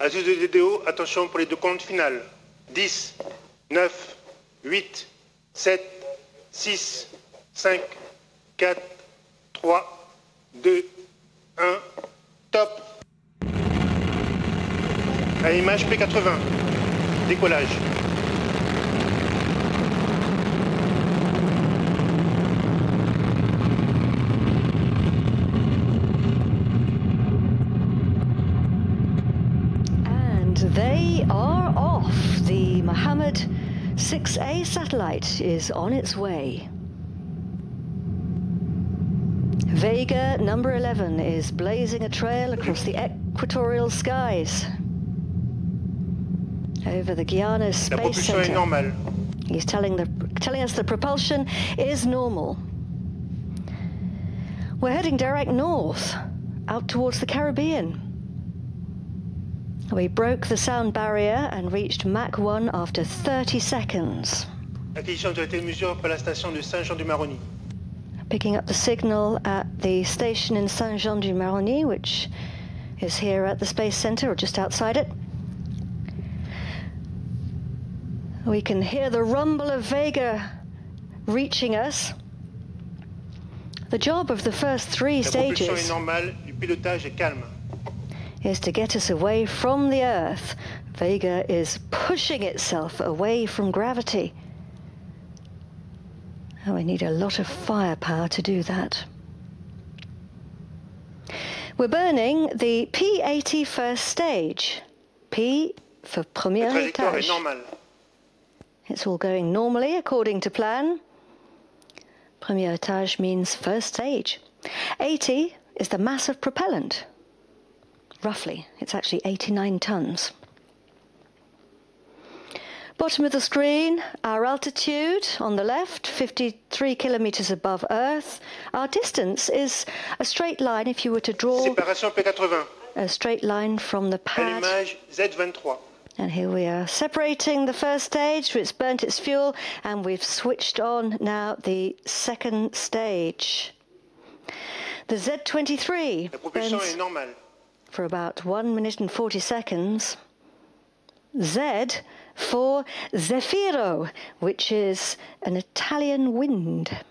Asus de DDO, attention pour les deux comptes finales. 10, 9, 8, 7, 6, 5, 4, 3, 2, 1, top. À image P80, décollage. Are off. The Mohammed 6A satellite is on its way. Vega number 11 is blazing a trail across the equatorial skies. Over the Guiana La Space Center. He's telling, the, telling us the propulsion is normal. We're heading direct north, out towards the Caribbean. We broke the sound barrier and reached Mach 1 after 30 seconds, Acquisition de la mesure pour la station de Saint-Jean-du-Maroni. picking up the signal at the station in Saint Jean du Maroni, which is here at the Space Center or just outside it. We can hear the rumble of Vega reaching us. The job of the first three La propulsion est stages normale, le pilotage est calme. Is to get us away from the Earth. Vega is pushing itself away from gravity. And we need a lot of firepower to do that. We're burning the P80 first stage. P for premier étage. It's all going normally according to plan. Premier étage means first stage. 80 is the mass of propellant. Roughly, it's actually 89 tons. Bottom of the screen, our altitude on the left, 53 kilometers above Earth. Our distance is a straight line if you were to draw P80. a straight line from the pad Z23. and here we are separating the first stage, it's burnt its fuel, and we've switched on now the second stage. The Z23 For about 1 minute and 40 seconds. Z for Zefiro, which is an Italian wind, a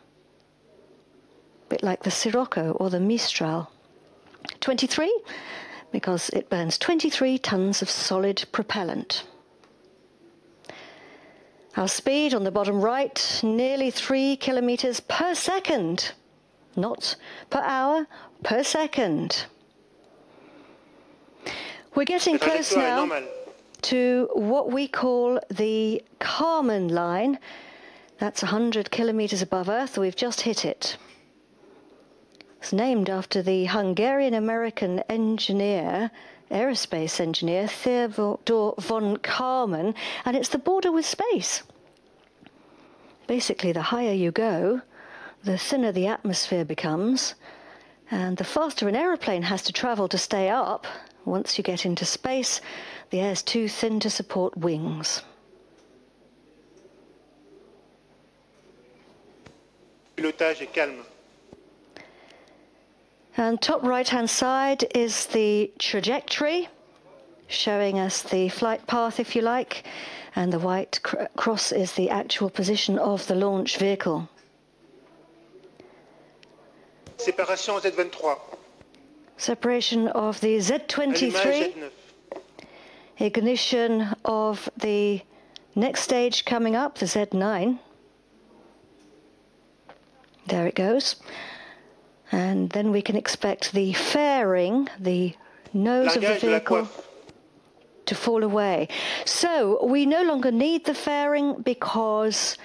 bit like the Sirocco or the Mistral. 23 because it burns 23 tons of solid propellant. Our speed on the bottom right, nearly 3 kilometers per second, not per hour, per second. We're getting close now to what we call the Kármán line. That's 100 kilometers above Earth. We've just hit it. It's named after the Hungarian American engineer, aerospace engineer Theodor von Kármán, and it's the border with space. Basically, the higher you go, the thinner the atmosphere becomes, and the faster an aeroplane has to travel to stay up, once you get into space, the air's too thin to support wings. Pilotage est calme. And top right hand side is the trajectory, showing us the flight path, if you like, and the white cr- cross is the actual position of the launch vehicle. Séparation Z23. Separation of the Z23, ignition of the next stage coming up, the Z9. There it goes. And then we can expect the fairing, the nose of the Langage de la vehicle. to fall away. So we no longer need the fairing because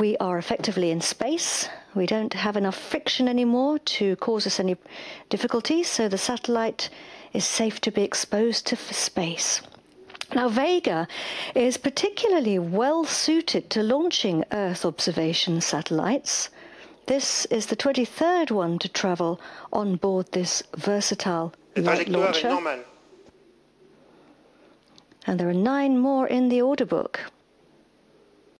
we are effectively in space. We don't have enough friction anymore to cause us any difficulties, so the satellite is safe to be exposed to space. Now, Vega is particularly well suited to launching Earth observation satellites. This is the 23rd one to travel on board this versatile Le light trajectoire est launcher and there are nine more in the order book.